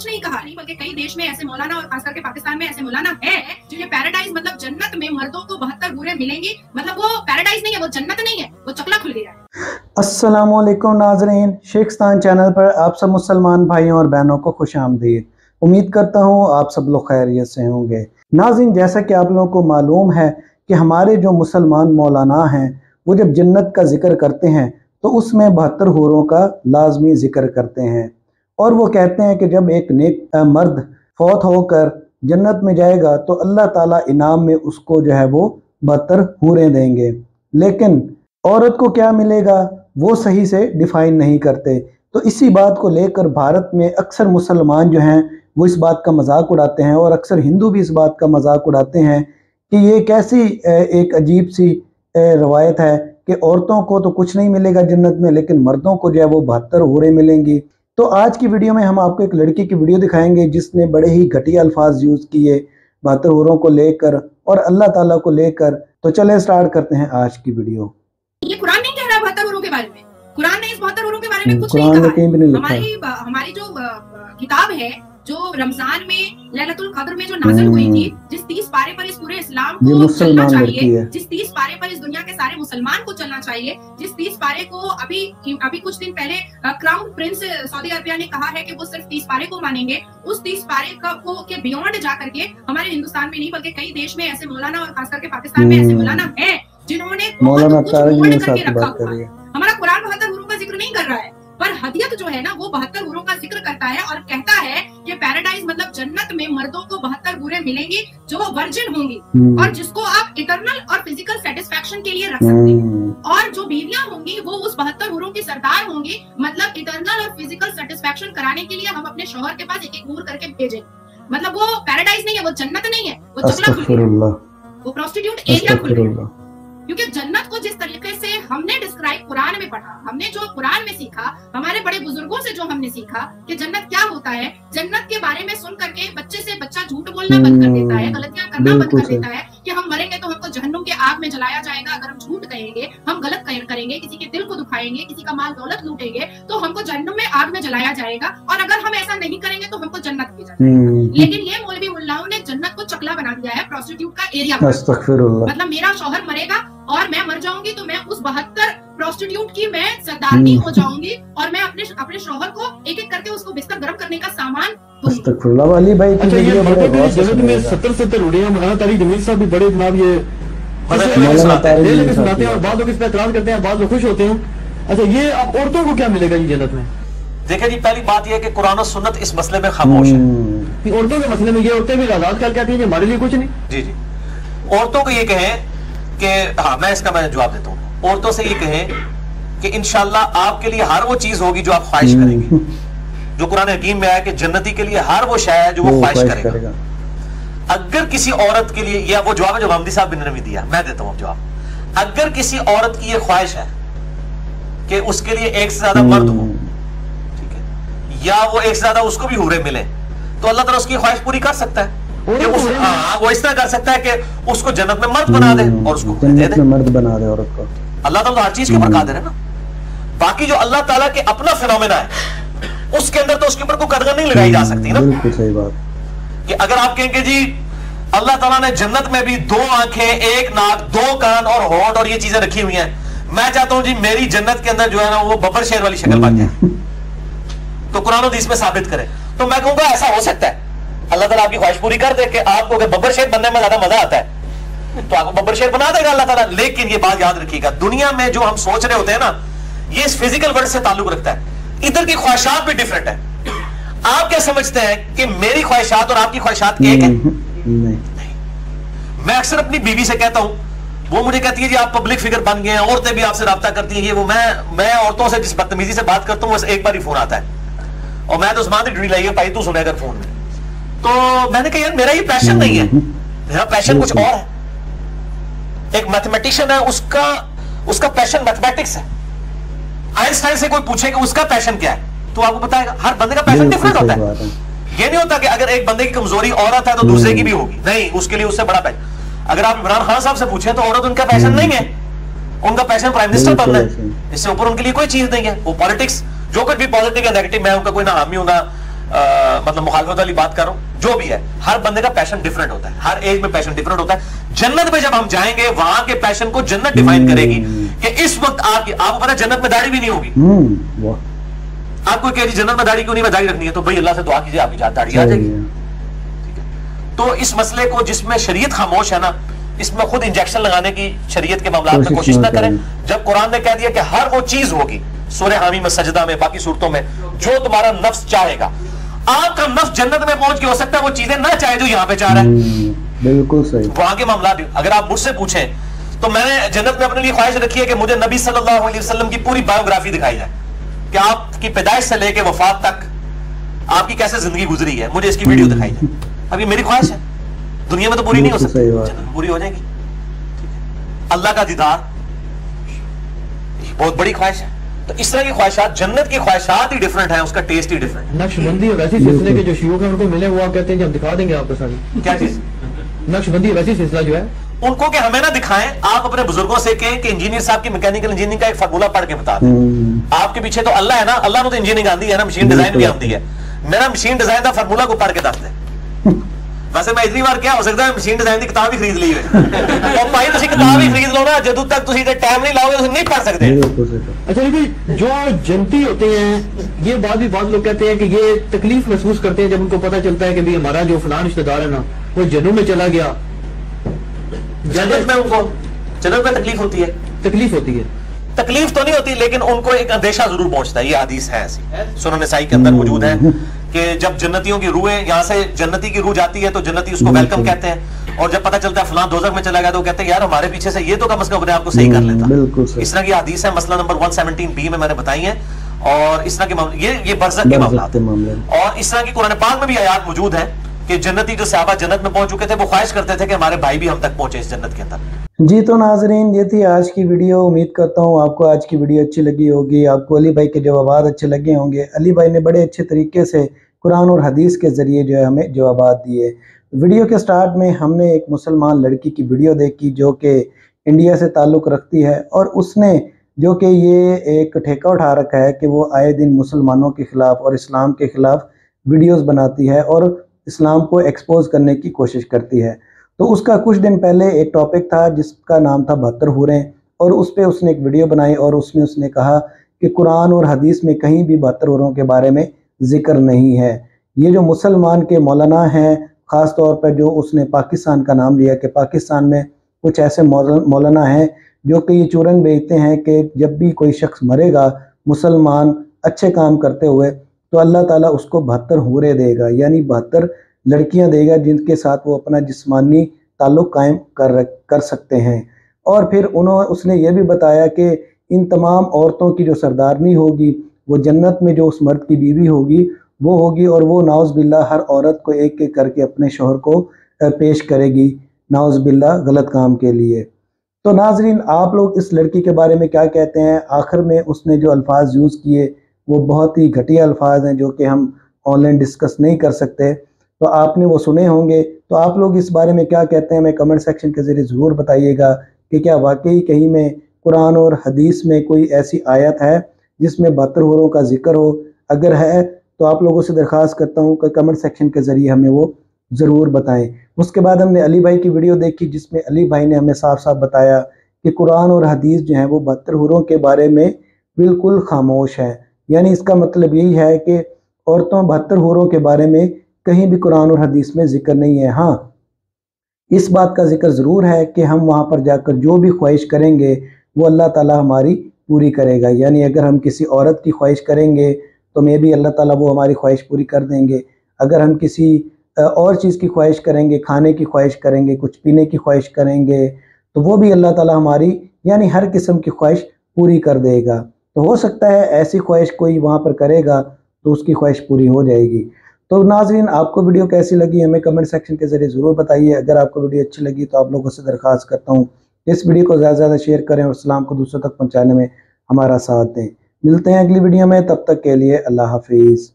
कुछ नहीं कहा, नहीं, बल्कि कई देश में ऐसे मौलाना और खास करके पाकिस्तान में ऐसे मौलाना है जो ये पैराडाइज मतलब जन्नत में मर्दों को बहत्तर बुरे मिलेंगी। मतलब वो पैराडाइज नहीं है, वो जन्नत नहीं है, वो चकला खुल गया अस्सलाम वालेकुम नाजरीन शेखस्तान चैनल पर आप सब मुसलमान भाइयों और बहनों को खुश आमदीद। उम्मीद करता हूँ आप सब लोग खैरियत से होंगे। नाजिन जैसा कि आप लोगों को मालूम है कि हमारे जो मुसलमान मौलाना हैं, वो जब जन्नत का ज़िक्र करते हैं तो उसमें बहत्तर हूरों का लाजमी ज़िक्र करते हैं। और वो कहते हैं कि जब एक नेक मर्द फौत होकर जन्नत में जाएगा तो अल्लाह ताला इनाम में उसको जो है वो बहत्तर हूरें देंगे। लेकिन औरत को क्या मिलेगा? वो सही से डिफाइन नहीं करते। तो इसी बात को लेकर भारत में अक्सर मुसलमान जो हैं, वो इस बात का मज़ाक उड़ाते हैं और अक्सर हिंदू भी इस बात का मज़ाक उड़ाते हैं कि ये कैसी एक अजीब सी रवायत है कि औरतों को तो कुछ नहीं मिलेगा जन्नत में, लेकिन मर्दों को जो है वो बहत्तर हूरें मिलेंगी। तो आज की वीडियो में हम आपको एक लड़की की वीडियो दिखाएँगे जिसने बड़े ही घटिया अल्फाज यूज़ किए बहत्तर को लेकर और अल्लाह ताला को लेकर। तो चले स्टार्ट करते हैं आज की वीडियो। ये कुरान नहीं कह रहा बहत्तर के बारे में। कुरान ने इस बहत्तर के बारे में हम्म, कुछ नहीं कहा हमारी हमारी जो किताब है जो रमज़ान में लैलतुल कद्र में जो नाजल हुई थी हम्म। जिस तीस पारे पर इस पूरे इस्लाम को चलना चाहिए जिस तीस पारे पर इस दुनिया के सारे मुसलमान को चलना चाहिए जिस तीस पारे को अभी अभी कुछ दिन पहले क्राउन प्रिंस सऊदी अरबिया ने कहा है कि वो सिर्फ़ तीस पारे को मानेंगे उस तीस पारे का को के बियॉन्ड जा करके हमारे हिंदुस्तान में नहीं बल्कि कई देश में ऐसे मौलाना और खास करके पाकिस्तान में ऐसे हम्म। मौलाना है जिन्होंने हमारा कुरान बहत्तर गुरु का ज़िक्र नहीं कर रहा है पर हदियत जो है ना वो बहत्तर गुरु का ज़िक्र करता है और कहता पैराडाइज मतलब जन्नत में मर्दों को बहत्तर बुरे मिलेंगे जो वो वर्जिन होंगी। हम्म। और जिसको आप इटरनल और फ़िज़िकल सेटिस्फेक्शन के लिए रख सकते हैं। हम्म। और जो बीवियाँ होंगी वो उस बहत्तर हुरों की सरदार होंगी। मतलब इटरनल और फ़िज़िकल सेटिस्फेक्शन कराने के लिए हम अपने शोहर के पास एक एक हूर करके भेजेंगे मतलब वो पैराडाइज नहीं है वो जन्नत नहीं है वो चकला वो प्रोस्टिट्यूट एरिया खुल क्योंकि जन्नत को जिस तरीके हमने डिस्क्राइब कुरान में पढ़ा हमने जो कुरान में सीखा हमारे बड़े बुज़ुर्गों से जो हमने सीखा कि जन्नत क्या होता है जन्नत के बारे में सुन करके बच्चे से बच्चा झूठ बोलना बंद कर देता है हम्म, गलतियाँ करना बंद कर देता है कि हम मरेंगे तो हमको जहन्नुम के आग में जलाया जाएगा अगर हम झूठ कहेंगे हम गलत करेंगे किसी के दिल को दुखाएँगे किसी का माल दौलत लूटेंगे तो हमको जहन्नुम में आग में जलाया जाएगा और अगर हम ऐसा नहीं करेंगे तो हमको जन्नत भेजा जाएगा। हम्म। लेकिन ये मौलवी मुल्लाओं ने जन्नत को चकला बना दिया है प्रोस्टिट्यूट का एरिया मतलब मेरा शोहर मरेगा और मैं मर जाऊँगी तो मैं उस बहत्तर प्रोस्टिट्यूट की मैं सरदारनी हो जाऊँगी और मैं अपने अपने शोहर को एक एक करके उसको बिस्तर गर्म करने का सामान वाली भाई अच्छा ये ज़रूरत में सत्तर सत्तर उड़े हैं मौलाना तारिक जमील साहब भी बड़े जनाब ये सुनाते हैं और बाद लोग इस पर एतराज़ करते हैं बाद लोग खुश होते हैं। अच्छा ये अब औरतों को क्या मिलेगा ये जन्नत में? देखिए जी पहली बात यह कि कुरान और सुन्नत इस मसले में खामोश है। हम्म। औरतों के मसले में ये औरतें भी आज़ाद कर कहती है हमारे लिए कुछ नहीं? जी जी। औरतों को ये कहें कि हाँ मैं इसका मैं जवाब देता हूँ औरतों से ये कहें कि इनशाला आपके लिए हर वो चीज़ होगी जो आप ख्वाहिश हम्म। करेंगे जो कुरान हकीम में आया कि जन्नती के लिए हर वो शाय है जो वो ख्वाहिश करेगा।, करेगा अगर किसी औरत के लिए या वो जवाब है जो हमदी साहब ने भी दिया मैं देता हूँ जवाब अगर किसी औरत की ये ख्वाहिश है कि उसके लिए एक से ज़्यादा मर्द हो हम्म। ठीक है या वो एक से ज़्यादा उसको भी हुरे मिले तो अल्लाह तला उसकी ख्वाहिश पूरी कर सकता है हाँ, वो इस तरह कर सकता है कि उसको जन्नत में मर्द बना दे और उसको जन्नत में मर्द बना दे औरत को। अल्लाह ताला तो हर चीज़ के ऊपर कादिर है ना। बाकी जो अल्लाह ताला के अपना फिनोमेना है उसके अंदर तो उसके ऊपर कोई कदर नहीं लगाई जा सकती ना। बिल्कुल सही बात। कि अगर आप कहेंगे जी अल्लाह ताला ने जन्नत में भी दो आँखें एक नाक दो कान और होठ और ये चीज़ें रखी हुई हैं। मैं चाहता हूँ जी मेरी जन्नत के अंदर जो है ना वो बबर शेर वाली शक्ल बन जाए। तो कुरान हदीस में साबित करे। तो मैं कहूँगा ऐसा हो सकता है। अल्लाह ताला आपकी ख्वाहिश पूरी कर दे कि आपको बब्बर शेर बनने में ज़्यादा मज़ा आता है तो आपको बब्बर शेर बना देगा अल्लाह ताला। लेकिन ये बात याद रखिएगा दुनिया में जो हम सोच रहे होते हैं ना ये इस फ़िज़िकल वर्ल्ड से ताल्लुक रखता है। इधर की ख्वाहिशात भी डिफरेंट है। आप क्या समझते हैं कि मेरी ख्वाहिशात और आपकी ख्वाहिशात एक है? नहीं मैं अक्सर अपनी बीवी से कहता हूँ वो मुझे कहती है जी आप पब्लिक फिगर बन गए हैं औरतें भी आपसे रब्ता करती हैं। ये वो मैं मैं औरतों से जिस बदतमीजी से बात करता हूँ बस एक बार ही फ़ोन आता है। और मैं तो उस्मान ड्री लाइए पाई तू सुने अगर फ़ोन में। तो मैंने कहा यार मेरा ये पैशन नहीं है। मेरा पैशन कुछ और है। एक मैथमेटिशियन है उसका उसका पैशन मैथमेटिक्स है। आइंस्टाइन से कोई पूछे कि उसका पैशन क्या है तो आपको बताएगा हर बंदे का पैशन डिफरेंट होता है। ये नहीं होता कि अगर एक बंदे की कमज़ोरी औरत है तो दूसरे की भी होगी। नहीं उसके लिए उससे बड़ा पैशन अगर आप इमरान खान साहब से पूछे तो औरत उनका पैशन नहीं है। उनका पैशन प्राइम मिनिस्टर बनना है। इससे ऊपर उनके लिए कोई चीज़ नहीं है। वो पॉलिटिक्स जो कुछ भी पॉजिटिव या नेगेटिव मैं उनका कोई ना हामी हूँ ना आ, मतलब मुखालफत वाली बात कर रहा हूँ जो भी है हर बंदे का पैशन डिफरेंट होता है। हर एज में पैशन डिफरेंट होता है। जन्नत में जब हम जाएँगे वहाँ के पैशन को जन्नत डिफाइन करेगी कि इस वक्त आपकी आपको पता है जन्नत में दाढ़ी भी नहीं होगी। हम्म आपको कह जी जन्नत में दाढ़ी क्यों नहीं मैं दाढ़ी रखनी है? तो भाई अल्लाह से दुआ कीजिए आपकी दाढ़ी आ जाएगी। तो इस मसले को जिसमें शरीयत खामोश है ना इसमें खुद इंजेक्शन लगाने की शरीयत के मामला में कोशिश ना करें। करें। जब कुरान ने कह दिया कि हर वो चीज़ होगी सूर्य हामी में सजदा में बाकी सूरतों में जो तुम्हारा नफ्स चाहेगा आपका नफ्स जन्नत में पहुँच के हो सकता है वो चीज़ें ना चाहे जो यहाँ पे चाह रहा है। हम्म, बिल्कुल सही। वहाँ के मामला अगर आप मुझसे पूछे तो मैंने जन्नत में अपने लिए ख्वाहिश रखी है कि मुझे नबी सल्लल्लाहु अलैहि वसल्लम की पूरी बायोग्राफी दिखाई जाए। कि आपकी पैदाइश से लेके वफात तक आपकी कैसे ज़िंदगी गुजरी है मुझे इसकी वीडियो दिखाई जाए। अब ये मेरी ख्वाहिश है। दुनिया में तो पूरी नहीं हो सकती। पूरी हो। जाएगी। अल्लाह का दीदार बहुत बड़ी ख्वाहिश है। तो इस तरह की ख्वाहिशात जन्नत की ख्वाहिशात ही डिफरेंट है उसका टेस्ट ही डिफरेंट नक्शबंदी और वैसी सिलसिले के जो शियों के उनको मिले वो आप कहते हैं कि हम दिखा देंगे आपको सारी। क्या चीज़? नक्शबंदी वैसी सिलसिला जो है। उनको कि हमें ना दिखाएँ आप अपने बुज़ुर्गों से कहें कि इंजीनियर साहब की मैकेनिकल इंजीनियरिंग का एक फार्मूला पढ़ के बता दें। हम्म, आपके पीछे तो अल्लाह है ना अल्लाह ने तो इंजीनियरिंग आंदी है ना मशीन डिज़ाइन भी आंदी है। मेरा मशीन डिज़ाइन का फार्मूला को पढ़ के दस दे। वैसे मैं इतनी बार क्या हो सकता है मशीन डिजाइन की किताब ही खरीद ली है और भाई ਤੁਸੀਂ किताब ही खरीद लो ना जदों तक ਤੁਸੀਂ ਤੇ टाइम नहीं लाओगे ਤੁਸੀਂ नहीं पढ़ सकते बिल्कुल सही अच्छा लेकिन जो जनती होते हैं ये बात भी बहुत लोग कहते हैं कि ये तकलीफ महसूस करते हैं जब उनको पता चलता है कि भाई हमारा जो फलान रिश्तेदार है ना वो जन्नू में चला गया जन्नत में उनको जन्नत में तकलीफ होती है तकलीफ होती है तकलीफ तो नहीं होती लेकिन उनको एक अंदेशा जरूर पहुंचता है ये हदीस है ऐसी सुनन नसाई के अंदर मौजूद है कि जब जन्नतियों की रूहें यहाँ से जन्नती की रूह जाती है तो जन्नती उसको वेलकम कहते हैं। और जब पता चलता है फलां दोजख में चला गया तो कहते हैं यार हमारे पीछे से ये तो कम से कम अपने आप को सही कर लेता। इस तरह की हदीस है मसला नंबर 117 बी में मैंने बताई है। और इस तरह के मामले ये ये बरसक के मामला। और इस तरह की कुरान पाक में भी आयात मौजूद है। कि जन्नती जो सहाबा जन्नत में पहुँच चुके थे, वो ख्वाहिश करते थे कि हमारे भाई भी हम तक पहुँचे इस जन्नत के अंदर। जी तो नाजरीन, ये थी आज की वीडियो। उम्मीद करता हूँ आपको आज की वीडियो अच्छी लगी होगी। आपको अली भाई के जवाब अच्छे लगे होंगे। अली भाई ने बड़े अच्छे तरीके से कुरान और हदीस के ज़रिए जो है हमें जवाब दिए। वीडियो के स्टार्ट में हमने एक मुसलमान लड़की की वीडियो देखी जो कि इंडिया से ताल्लुक़ रखती है और उसने जो कि ये एक ठेका उठा रखा है कि वो आए दिन मुसलमानों के ख़िलाफ़ और इस्लाम के ख़िलाफ़ वीडियोस बनाती है और इस्लाम को एक्सपोज करने की कोशिश करती है। तो उसका कुछ दिन पहले एक टॉपिक था, जिसका नाम था बहत्तर हुरें, और उस पर उसने एक वीडियो बनाई और उसमें उसने कहा कि कुरान और हदीस में कहीं भी बहत्तर हुरों के बारे में ज़िक्र नहीं है। ये जो मुसलमान के मौलाना हैं, ख़ास तौर पर जो उसने पाकिस्तान का नाम लिया कि पाकिस्तान में कुछ ऐसे मौलाना हैं जो कि ये चूरन बेचते हैं कि जब भी कोई शख्स मरेगा, मुसलमान अच्छे काम करते हुए तो अल्लाह ताला उसको बहत्तर हुरे देगा, यानी बहत्तर लड़कियाँ देगा जिनके साथ वो अपना जिस्मानी ताल्लुक़ कायम कर कर सकते हैं। और फिर उन्होंने उसने ये भी बताया कि इन तमाम औरतों की जो सरदारनी होगी, वो जन्नत में जो उस मर्द की बीवी होगी, वो होगी और वो नाउज़ बिल्ला हर औरत को एक एक करके अपने शोहर को पेश करेगी, नाउज़ बिल्ला गलत काम के लिए। तो नाजरीन, आप लोग इस लड़की के बारे में क्या कहते हैं? आखिर में उसने जो अल्फाज यूज़ किए वो बहुत ही घटिया अल्फाज हैं जो कि हम ऑनलाइन डिस्कस नहीं कर सकते। तो आपने वो सुने होंगे। तो आप लोग इस बारे में क्या कहते हैं हमें कमेंट सेक्शन के ज़रिए ज़रूर बताइएगा कि क्या वाकई कहीं में कुरान और हदीस में कोई ऐसी आयत है जिसमें बहत्तर हुरों का ज़िक्र हो? अगर है तो आप लोगों से दरख्वास्त करता हूँ कि कमेंट सेक्शन के ज़रिए हमें वो ज़रूर बताएँ। उसके बाद हमने अली भाई की वीडियो देखी, जिसमें अली भाई ने हमें साफ़ साफ़ बताया कि कुरान और हदीस जो है वो बहत्तर हुरों के बारे में बिल्कुल खामोश है। यानी इसका मतलब यही है कि औरतों बहत्तर हुरों के बारे में कहीं भी कुरान और हदीस में ज़िक्र नहीं है। हाँ इस बात का ज़िक्र ज़रूर है कि हम वहाँ पर जाकर जो भी ख्वाहिश करेंगे, वो अल्लाह ताला हमारी पूरी करेगा। यानी अगर हम किसी औरत की ख्वाहिश करेंगे तो मे भी अल्लाह ताला वो हमारी ख्वाहिश पूरी कर देंगे। अगर हम किसी और चीज़ की ख्वाहिश करेंगे, खाने की ख्वाहिश करेंगे, कुछ पीने की ख्वाहिश करेंगे तो वो भी अल्लाह ताला हमारी, यानी हर किस्म की ख्वाहिश पूरी कर देगा। तो हो सकता है ऐसी ख्वाहिश कोई वहाँ पर करेगा तो उसकी ख्वाहिश पूरी हो जाएगी। तो नाजरीन, आपको वीडियो कैसी लगी हमें कमेंट सेक्शन के ज़रिए ज़रूर बताइए। अगर आपको वीडियो अच्छी लगी तो आप लोगों से दरख्वास्त करता हूँ। इस वीडियो को ज़्यादा से ज़्यादा शेयर करें और इस्लाम को दूसरों तक पहुँचाने में हमारा साथ दें। मिलते हैं अगली वीडियो में, तब तक के लिए अल्लाह हाफिज़।